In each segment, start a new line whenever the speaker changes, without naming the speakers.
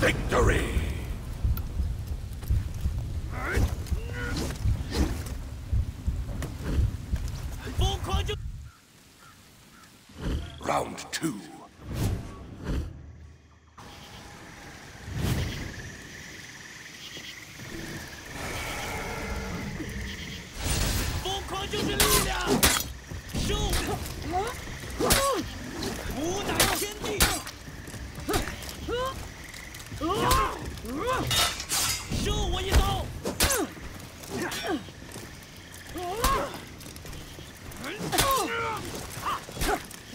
Victory! Round two.
Full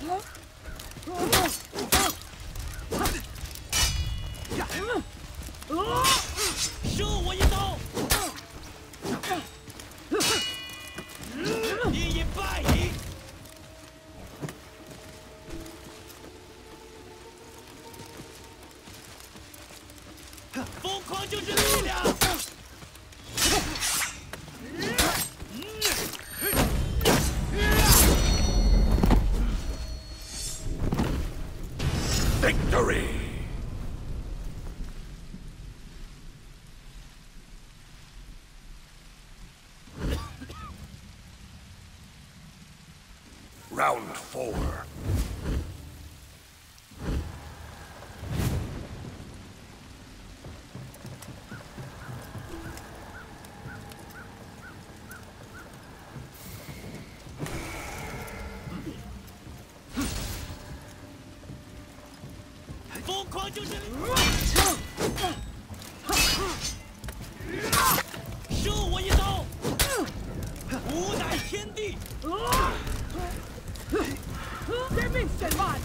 啊！啊！啊！啊！啊！射我一刀！啊！你败疯狂就是。
Round four.
疯狂就是命，射我一刀，吾乃天地。Der Wind,
Mann!